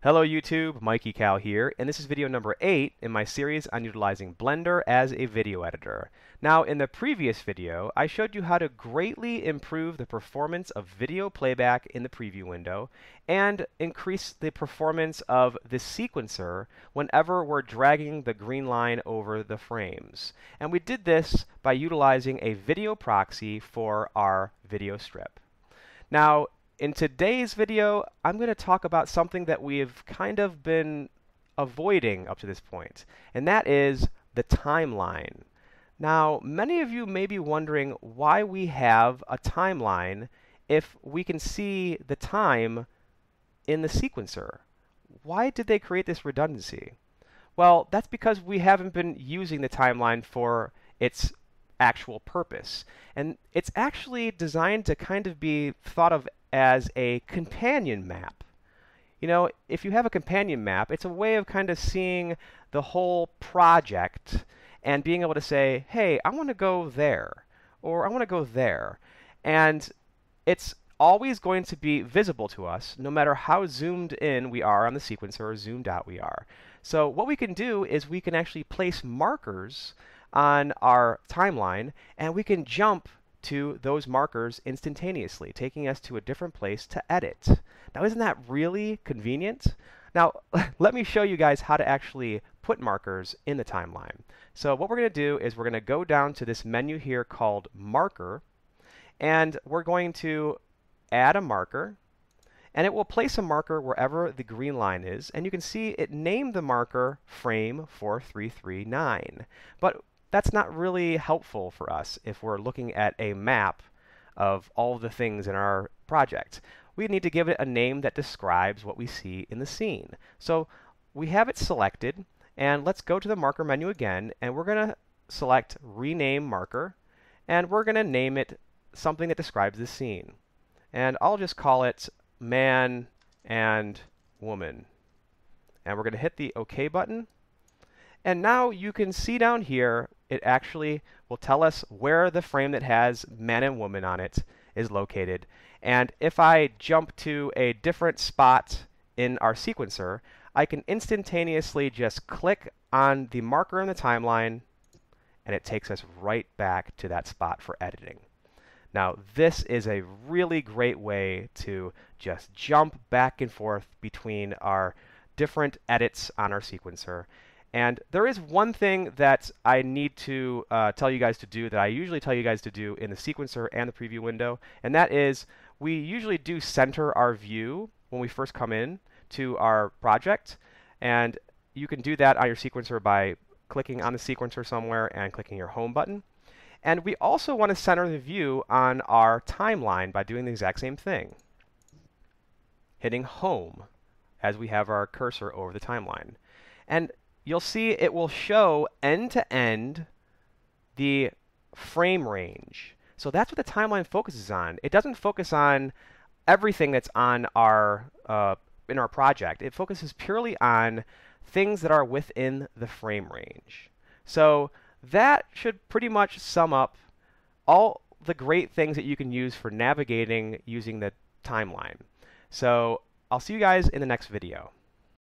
Hello YouTube, Mikeycal here, and this is video number 8 in my series on utilizing Blender as a video editor. Now in the previous video, I showed you how to greatly improve the performance of video playback in the preview window and increase the performance of the sequencer whenever we're dragging the green line over the frames. And we did this by utilizing a video proxy for our video strip. Now, in today's video, I'm going to talk about something that we've kind of been avoiding up to this point, and that is the timeline. Now, many of you may be wondering why we have a timeline if we can see the time in the sequencer. Why did they create this redundancy? Well, that's because we haven't been using the timeline for its actual purpose. And it's actually designed to kind of be thought of as a companion map. You know, if you have a companion map, it's a way of kind of seeing the whole project and being able to say, hey, I want to go there, or I want to go there. And it's always going to be visible to us, no matter how zoomed in we are on the sequencer or zoomed out we are. So what we can do is we can actually place markers on our timeline, and we can jump to those markers instantaneously, taking us to a different place to edit. Now, isn't that really convenient? Now, let me show you guys how to actually put markers in the timeline. So what we're going to do is we're going to go down to this menu here called Marker, and we're going to add a marker, and it will place a marker wherever the green line is, and you can see it named the marker frame 4339. But that's not really helpful for us if we're looking at a map of all the things in our project. We need to give it a name that describes what we see in the scene. So we have it selected, and let's go to the marker menu again, and we're going to select Rename Marker, and we're going to name it something that describes the scene. And I'll just call it Man and Woman. And we're going to hit the OK button. And now you can see down here it actually will tell us where the frame that has man and woman on it is located. And if I jump to a different spot in our sequencer, I can instantaneously just click on the marker in the timeline and it takes us right back to that spot for editing. Now, this is a really great way to just jump back and forth between our different edits on our sequencer and there is one thing that I need to uh, tell you guys to do that I usually tell you guys to do in the sequencer and the preview window, and that is we usually do center our view when we first come in to our project, and you can do that on your sequencer by clicking on the sequencer somewhere and clicking your home button. And we also want to center the view on our timeline by doing the exact same thing. Hitting home as we have our cursor over the timeline. And you'll see it will show end to end the frame range. So that's what the timeline focuses on. It doesn't focus on everything that's on our uh, in our project. It focuses purely on things that are within the frame range. So that should pretty much sum up all the great things that you can use for navigating using the timeline. So I'll see you guys in the next video.